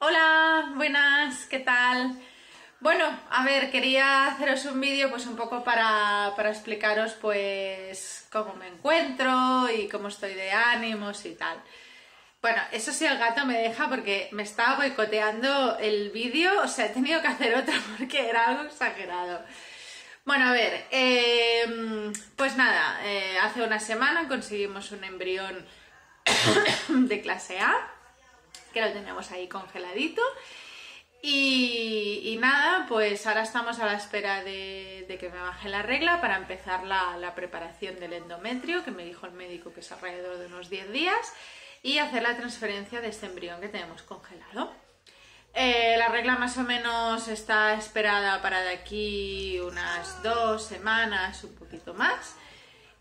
Hola, buenas, ¿qué tal? Bueno, a ver, quería haceros un vídeo pues un poco para, para explicaros pues cómo me encuentro y cómo estoy de ánimos y tal. Bueno, eso sí el gato me deja porque me estaba boicoteando el vídeo, o sea, he tenido que hacer otro porque era algo exagerado. Bueno, a ver, em, pues nada, eh, hace una semana conseguimos un embrión de clase A, que lo tenemos ahí congeladito. Y, nada, pues ahora estamos a la espera de, que me baje la regla para empezar la, preparación del endometrio, que me dijo el médico que es alrededor de unos 10 días, y hacer la transferencia de este embrión que tenemos congelado. Eh, la regla más o menos está esperada para de aquí unas dos semanas, un poquito más.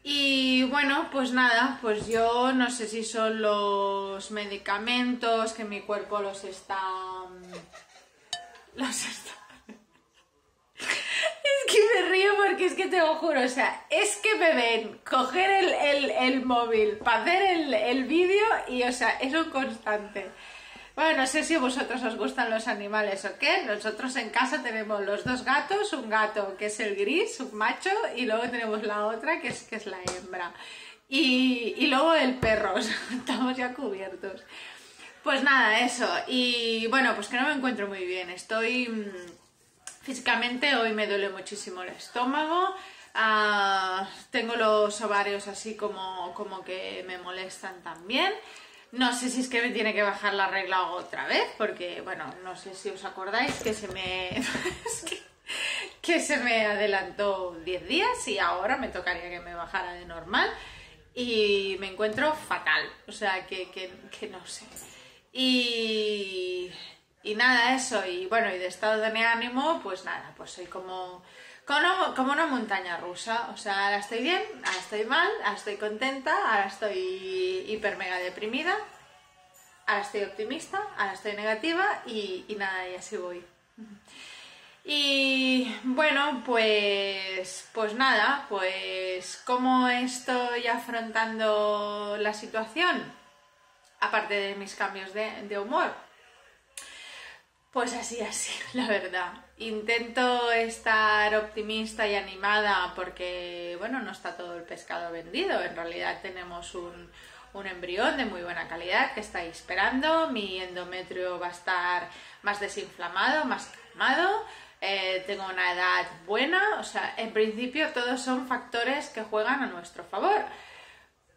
Y bueno, pues nada, pues yo no sé si son los medicamentos que mi cuerpo los está... Los está... Es que me río porque es que te lo juro, o sea, es que me ven coger el, móvil para hacer el, el vídeo y, o sea, es un constante. Bueno, no sé si a vosotros os gustan los animales o qué. Nosotros en casa tenemos los dos gatos, un gato que es el gris, un macho, y luego tenemos la otra que es, que es la hembra. Y, luego el perro, estamos ya cubiertos. Pues nada, eso. Y bueno, pues que no me encuentro muy bien. Estoy... Mm, físicamente hoy me duele muchísimo el estómago. Ah, tengo los ovarios así como, como que me molestan también. No sé si es que me tiene que bajar la regla otra vez, porque, bueno, no sé si os acordáis que se me... que, se me adelantó 10 días y ahora me tocaría que me bajara de normal y me encuentro fatal, o sea, que, que, no sé. Y, y nada, eso, y bueno, y de estado de ánimo, pues nada, pues soy como como, una montaña rusa. O sea, ahora estoy bien, ahora estoy mal, ahora estoy contenta, ahora estoy hiper mega deprimida, ahora estoy optimista, ahora estoy negativa y, nada, y así voy. Y bueno, pues, pues nada, pues ¿cómo estoy afrontando la situación? Aparte de mis cambios de humor, pues así, así, la verdad. Intento estar optimista y animada porque, bueno, no está todo el pescado vendido. En realidad tenemos un, embrión de muy buena calidad que está esperando. Mi endometrio va a estar más desinflamado, más calmado. Eh, tengo una edad buena. O sea, en principio todos son factores que juegan a nuestro favor.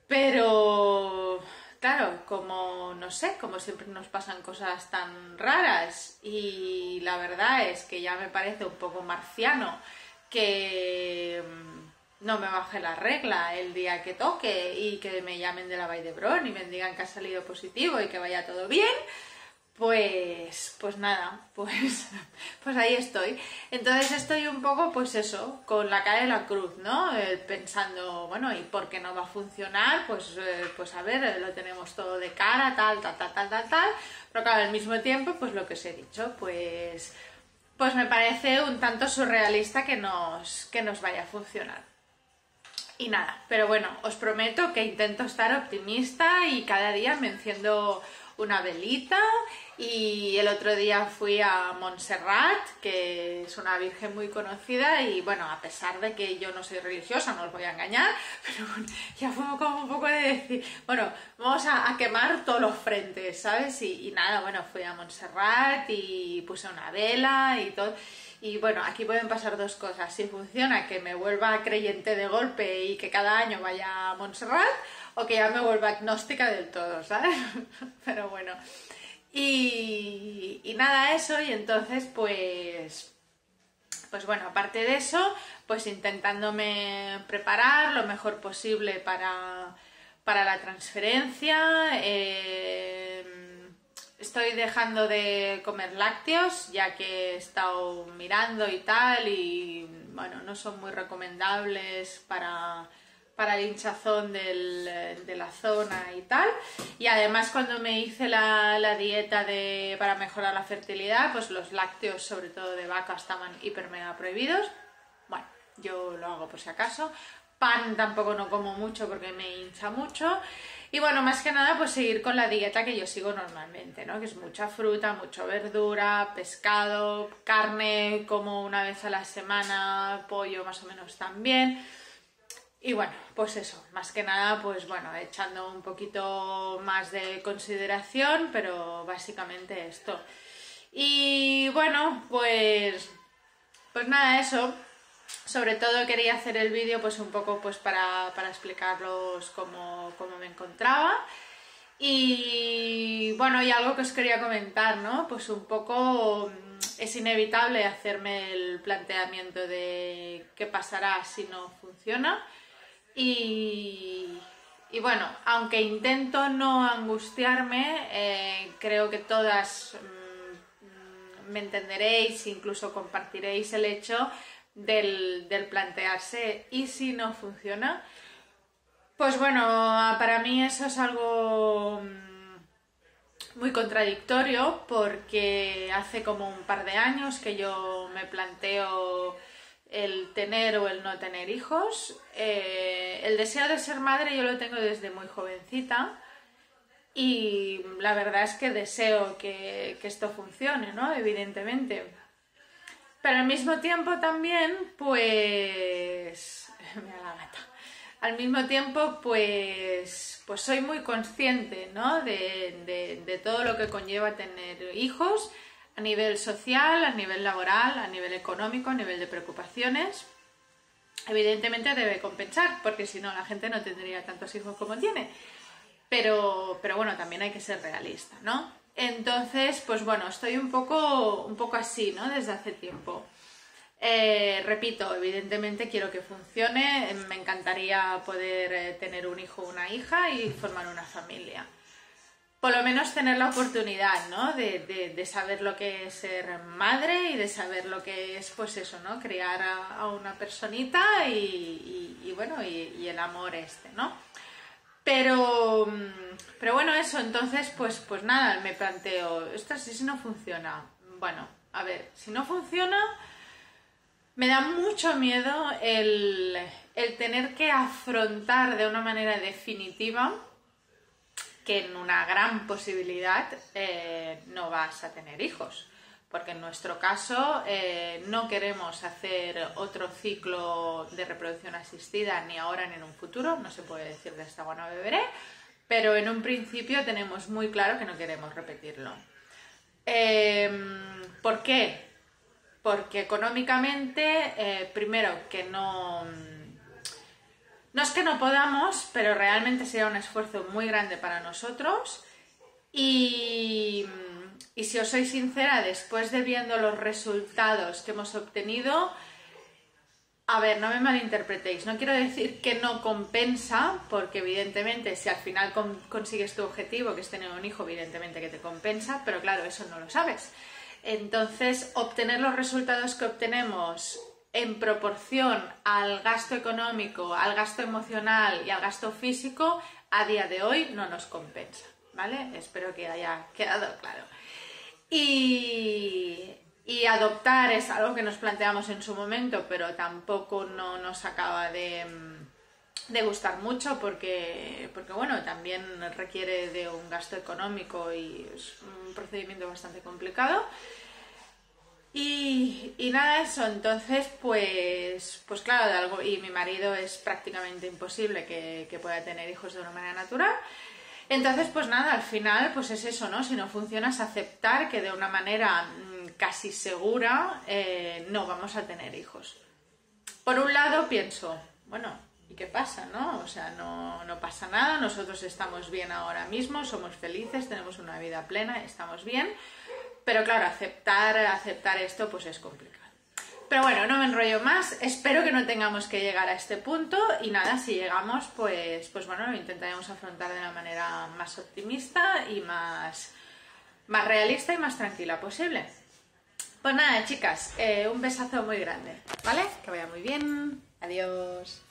Pero claro, como no sé, como siempre nos pasan cosas tan raras. Y la verdad es que ya me parece un poco marciano que mm, no me baje la regla el día que toque y que me llamen de la Vall de y me digan que ha salido positivo y que vaya todo bien, pues, pues nada, pues, pues ahí estoy. Entonces estoy un poco, pues eso, con la cara de la cruz, ¿no? Eh, pensando, bueno, ¿y por qué no va a funcionar? Pues, eh, pues a ver, lo tenemos todo de cara, tal, tal, tal, tal, tal, tal. Pero claro, al mismo tiempo, pues lo que os he dicho, pues, pues me parece un tanto surrealista que nos, que nos vaya a funcionar. Y nada, pero bueno, os prometo que intento estar optimista y cada día me enciendo una velita y el otro día fui a Montserrat, que es una virgen muy conocida y bueno, a pesar de que yo no soy religiosa, no os voy a engañar, pero ya fue como un poco de decir, bueno, vamos a, quemar todos los frentes, ¿sabes? Y, nada, bueno, fui a Montserrat y puse una vela y todo. Y bueno, aquí pueden pasar dos cosas. Si funciona, que me vuelva creyente de golpe y que cada año vaya a Montserrat, o que ya me vuelva agnóstica del todo, ¿sabes? Pero bueno. Y, y nada, eso, y entonces pues... Pues bueno, aparte de eso, pues intentándome preparar lo mejor posible para, para la transferencia. Eh, estoy dejando de comer lácteos, ya que he estado mirando y tal, y bueno, no son muy recomendables para para el hinchazón de la zona y tal. Y además cuando me hice la, dieta de, para mejorar la fertilidad, pues los lácteos, sobre todo de vaca, estaban hiper mega prohibidos. Bueno, yo lo hago por si acaso. pan tampoco no como mucho porque me hincha mucho. Y bueno, más que nada, pues seguir con la dieta que yo sigo normalmente, ¿no? Que es mucha fruta, mucha verdura, pescado, carne como una vez a la semana, pollo más o menos también. Y bueno, pues eso, más que nada, pues bueno, echando un poquito más de consideración, pero básicamente esto. Y bueno, pues, pues nada, eso. Sobre todo quería hacer el vídeo pues un poco pues para, para explicaros cómo, cómo me encontraba. Y bueno, y algo que os quería comentar, ¿no? Pues un poco mm, es inevitable hacerme el planteamiento de qué pasará si no funciona y, bueno, aunque intento no angustiarme, eh, creo que todas mm, me entenderéis, incluso compartiréis el hecho del, plantearse y si no funciona. Pues bueno, para mí eso es algo mm, muy contradictorio porque hace como un par de años que yo me planteo el tener o el no tener hijos. Eh, el deseo de ser madre yo lo tengo desde muy jovencita y la verdad es que deseo que, esto funcione, ¿no? Evidentemente. Pero al mismo tiempo también, pues... Mira la gata. Al mismo tiempo, pues, pues soy muy consciente, ¿no? De, de todo lo que conlleva tener hijos a nivel social, a nivel laboral, a nivel económico, a nivel de preocupaciones. Evidentemente debe compensar, porque si no la gente no tendría tantos hijos como tiene. Pero, pero bueno, también hay que ser realista, ¿no? Entonces, pues bueno, estoy un poco, un poco así, ¿no? Desde hace tiempo. Eh, repito, evidentemente quiero que funcione, me encantaría poder eh, tener un hijo o una hija y formar una familia por lo menos tener la oportunidad, ¿no? De, saber lo que es ser madre y de saber lo que es, pues eso, ¿no? Criar a, una personita y, bueno, y, el amor este, ¿no? Pero, pero bueno, eso, entonces, pues, pues nada, me planteo, esto sí si no funciona. Bueno, a ver, si no funciona, me da mucho miedo el, el tener que afrontar de una manera definitiva que en una gran posibilidad eh, no vas a tener hijos. Porque en nuestro caso eh, no queremos hacer otro ciclo de reproducción asistida ni ahora ni en un futuro, no se puede decir de esta no beberé, pero en un principio tenemos muy claro que no queremos repetirlo. Em, ¿Por qué? Porque económicamente, eh, primero, que no no es que no podamos, pero realmente sería un esfuerzo muy grande para nosotros. Y, si os soy sincera, después de viendo los resultados que hemos obtenido, a ver, no me malinterpretéis, no quiero decir que no compensa, porque evidentemente si al final consigues tu objetivo, que es tener un hijo, evidentemente que te compensa, pero claro, eso no lo sabes. Entonces, obtener los resultados que obtenemos en proporción al gasto económico, al gasto emocional y al gasto físico, a día de hoy no nos compensa, ¿vale? Espero que haya quedado claro. Y, adoptar es algo que nos planteamos en su momento, pero tampoco no nos acaba de, de gustar mucho porque, porque, bueno, también requiere de un gasto económico y es un procedimiento bastante complicado. Y, y, nada, eso, entonces, pues, pues claro, de algo, y mi marido es prácticamente imposible que, pueda tener hijos de una manera natural. Entonces, pues nada, al final, pues es eso, ¿no? Si no funciona, es aceptar que de una manera mm, casi segura eh, no vamos a tener hijos. Por un lado, pienso, bueno, ¿y qué pasa, no? O sea, no, no pasa nada, nosotros estamos bien ahora mismo, somos felices, tenemos una vida plena, estamos bien pero claro, aceptar, aceptar esto pues es complicado. Pero bueno, no me enrollo más, espero que no tengamos que llegar a este punto y nada, si llegamos pues, pues bueno, lo intentaremos afrontar de una manera más optimista y más, más realista y más tranquila posible. Pues nada, chicas, eh, un besazo muy grande, ¿vale? Que vaya muy bien. Adiós.